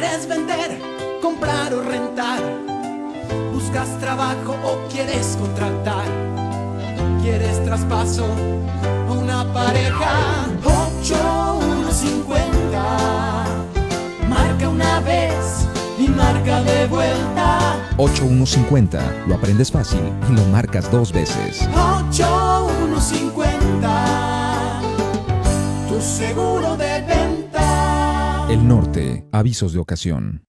¿Quieres vender, comprar o rentar? ¿Buscas trabajo o quieres contratar? ¿Quieres traspaso o una pareja? 8150 Marca una vez y marca de vuelta 8150. Lo aprendes fácil y lo marcas dos veces. 8150 Tu seguro de El Norte. Avisos de ocasión.